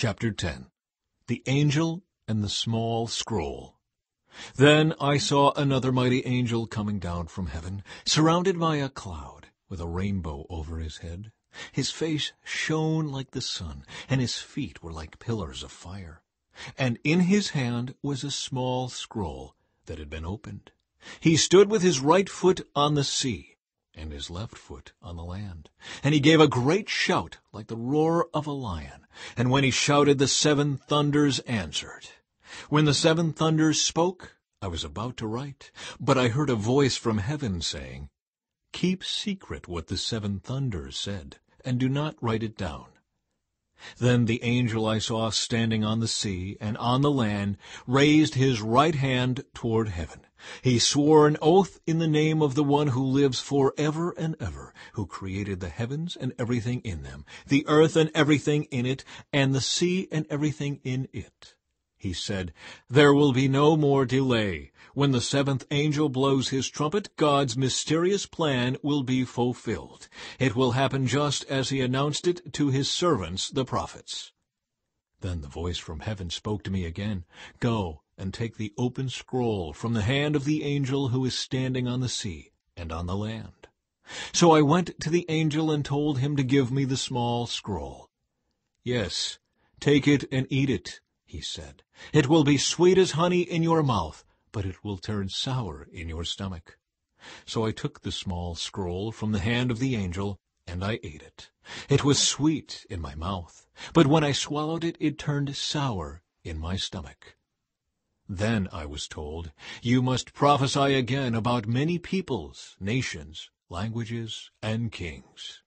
Chapter 10 The Angel and the Small Scroll Then I saw another mighty angel coming down from heaven, surrounded by a cloud, with a rainbow over his head. His face shone like the sun, and his feet were like pillars of fire. And in his hand was a small scroll that had been opened. He stood with his right foot on the sea, and his left foot on the land. And he gave a great shout like the roar of a lion. And when he shouted, the seven thunders answered. When the seven thunders spoke, I was about to write, but I heard a voice from heaven saying, Keep secret what the seven thunders said, and do not write it down. Then the angel I saw standing on the sea and on the land raised his right hand toward heaven. He swore an oath in the name of the one who lives for ever and ever, who created the heavens and everything in them, the earth and everything in it, and the sea and everything in it. He said, There will be no more delay. When the seventh angel blows his trumpet, God's mysterious plan will be fulfilled. It will happen just as he announced it to his servants, the prophets. Then the voice from heaven spoke to me again, Go and take the open scroll from the hand of the angel who is standing on the sea and on the land. So I went to the angel and told him to give me the small scroll. Yes, take it and eat it, he said. It will be sweet as honey in your mouth, but it will turn sour in your stomach. So I took the small scroll from the hand of the angel, and I ate it. It was sweet in my mouth, but when I swallowed it, it turned sour in my stomach. Then I was told, You must prophesy again about many peoples, nations, languages, and kings.